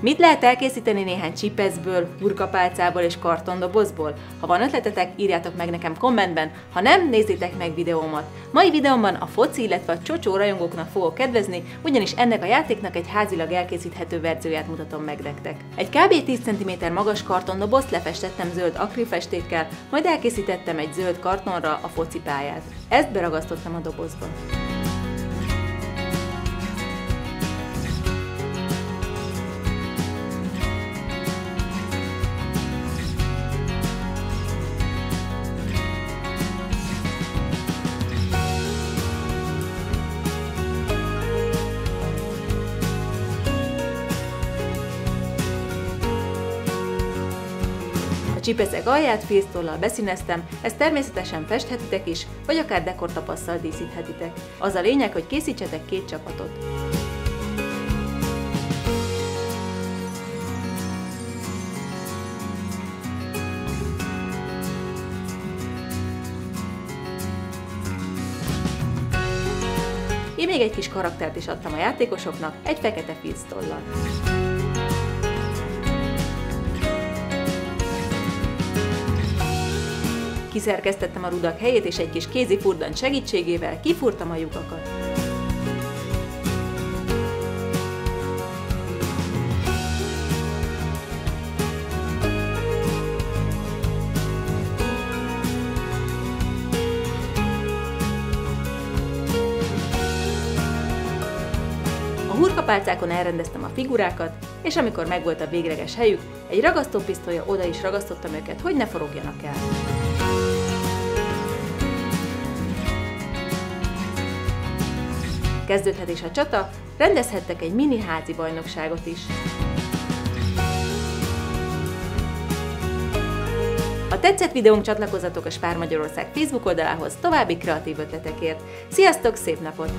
Mit lehet elkészíteni néhány csipeszből, hurkapálcából és kartondobozból? Ha van ötletetek, írjátok meg nekem kommentben, ha nem, nézzétek meg videómat. Mai videómban a foci, illetve a csocsó rajongóknak fogok kedvezni, ugyanis ennek a játéknak egy házilag elkészíthető verzióját mutatom meg nektek. Egy kb. 10 cm magas kartondobozt lefestettem zöld akrilfestékkel, majd elkészítettem egy zöld kartonra a focipályát. Ezt beragasztottam a dobozba. A csipeszek alját filztollal beszíneztem, ezt természetesen festhetitek is, vagy akár dekortapasszal díszíthetitek. Az a lényeg, hogy készítsetek két csapatot. Én még egy kis karaktert is adtam a játékosoknak, egy fekete filztollal. Kiszerkeztettem a rudak helyét, és egy kis kézi furdant segítségével kifúrtam a lyukakat. Hurkapálcákon elrendeztem a figurákat, és amikor megvolt a végleges helyük, egy ragasztópisztolya oda is ragasztottam őket, hogy ne forogjanak el. Kezdődhet is a csata, rendezhettek egy mini házi bajnokságot is. Ha tetszett videónk, csatlakozzatok a Spár Magyarország Facebook oldalához további kreatív ötletekért. Sziasztok, szép napot!